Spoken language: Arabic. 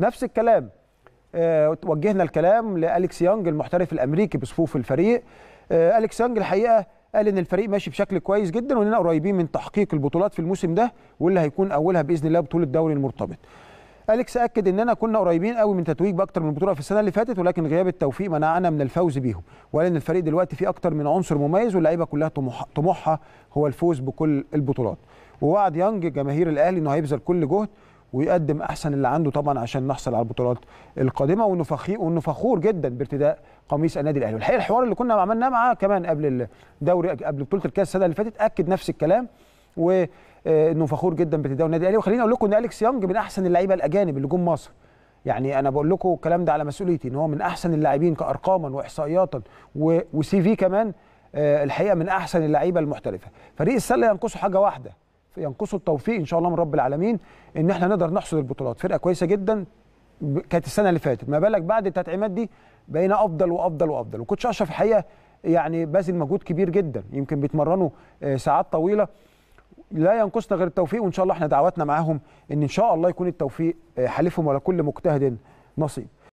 نفس الكلام. آه، وجهنا الكلام لالكس يانج المحترف الأمريكي بصفوف الفريق. آه، أليكس يانج الحقيقة قال إن الفريق ماشي بشكل كويس جدا وإننا قريبين من تحقيق البطولات في الموسم ده واللي هيكون أولها بإذن الله بطولة الدوري المرتبط. أليكس أكد إننا كنا قريبين قوي من تتويج بأكتر من بطولة في السنة اللي فاتت ولكن غياب التوفيق منعنا من الفوز بيهم. وقال ان الفريق دلوقتي فيه أكتر من عنصر مميز واللعيبة كلها طموح طموحها هو الفوز بكل البطولات. ووعد يانج جماهير الأهلي إنه هيبذل كل جهد ويقدم أحسن اللي عنده طبعا عشان نحصل على البطولات القادمة. وانه وانه فخور جدا بارتداء قميص النادي الأهلي. والحقيقة الحوار اللي كنا عملناه معاه كمان قبل الدوري قبل بطولة الكاس السنة اللي فاتت أكد نفس الكلام. وانه فخور جدا بارتداء النادي الأهلي. وخليني أقول لكم إن أليكس يانج من أحسن اللعيبة الأجانب اللي جم مصر. يعني أنا بقول لكم الكلام ده على مسؤوليتي إن هو من أحسن اللاعبين كارقاما واحصائيات وسي في كمان آه، الحقيقة من أحسن اللعيبة المحترفة. فريق السلة ينقصه حاجة واحدة ينقصه التوفيق إن شاء الله من رب العالمين إن إحنا نقدر نحصد البطولات. فرقة كويسة جدا كانت السنة اللي فاتت. ما بالك بعد التدعيمات دي بقينا أفضل وأفضل وأفضل. وكوتش اشرف الحقيقة يعني باذل مجهود كبير جدا. يمكن بيتمرنوا آه، ساعات طويلة. لا ينقصنا غير التوفيق وإن شاء الله إحنا دعواتنا معاهم إن إن شاء الله يكون التوفيق آه، حليفهم ولا كل مجتهد نصيب.